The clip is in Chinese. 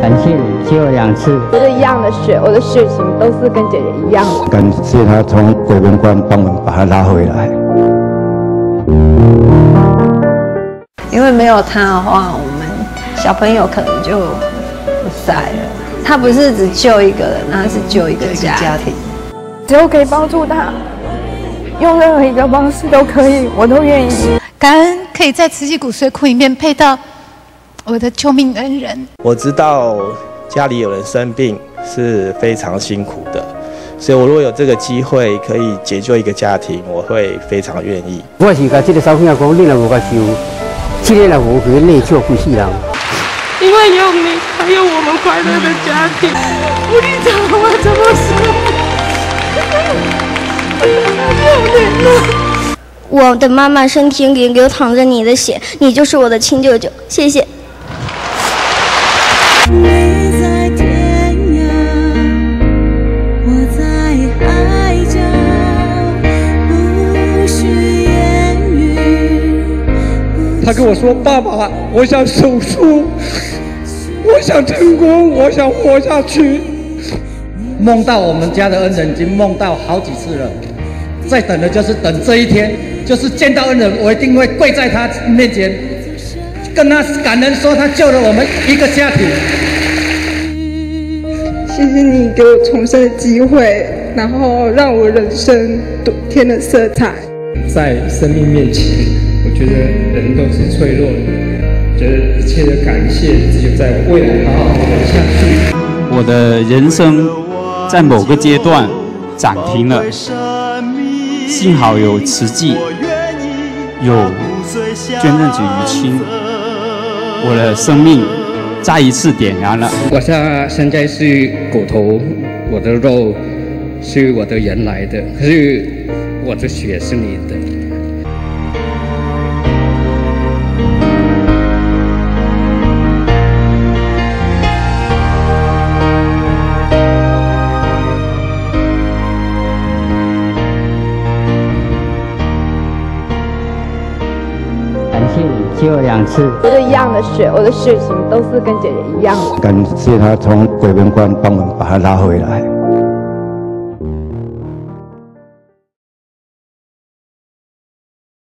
感谢你救我两次，我的一样的血，我的血型都是跟姐姐一样的。感谢他从鬼门关帮我们把他拉回来。因为没有他的话，我们小朋友可能就不在了。他不是只救一个人，他是救一个家庭。只要可以帮助他，用任何一个方式都可以，我都愿意。感恩可以在慈济骨髓库里面配到我的救命恩人。我知道家里有人生病是非常辛苦的，所以我如果有这个机会可以解救一个家庭，我会非常愿意。我是甲这个小朋友讲，你若无甲救，这个若无去内救不死人。因为有你，还有我们快乐的家庭。我你怎么说？我的妈妈身体里流淌着你的血，你就是我的亲舅舅，谢谢。他跟我说：“爸爸，我想手术，我想成功，我想活下去。”梦到我们家的恩人，已经梦到好几次了。在等的就是等这一天，就是见到恩人，我一定会跪在他面前，跟他感恩说他救了我们一个家庭。谢谢你给我重生的机会，然后让我人生多添了色彩。在生命面前，觉得人都是脆弱的，觉得一切的感谢只有在未来好好活下去。我的人生在某个阶段暂停了。幸好有慈济，有捐赠者于亲，我的生命再一次点燃了。我现现在是骨头，我的肉是我的原来的，可是我的血是你的。谢你救我两次，我的一样的血，我的血型都是跟姐姐一样的。感谢他从鬼门关帮我们把他拉回来。